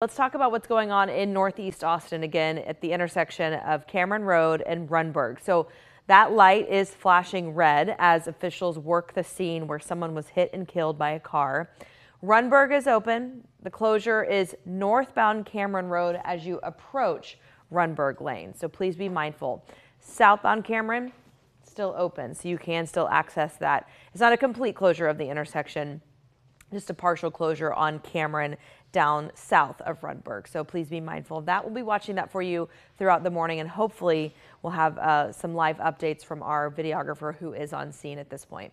Let's talk about what's going on in Northeast Austin again at the intersection of Cameron Road and Rundberg. So that light is flashing red as officials work the scene where someone was hit and killed by a car. Rundberg is open. The closure is northbound Cameron Road as you approach Rundberg Lane. So please be mindful. Southbound Cameron still open, so you can still access that. It's not a complete closure of the intersection just a partial closure on Cameron down south of Rundberg. So please be mindful of that. We'll be watching that for you throughout the morning and hopefully we'll have uh, some live updates from our videographer who is on scene at this point.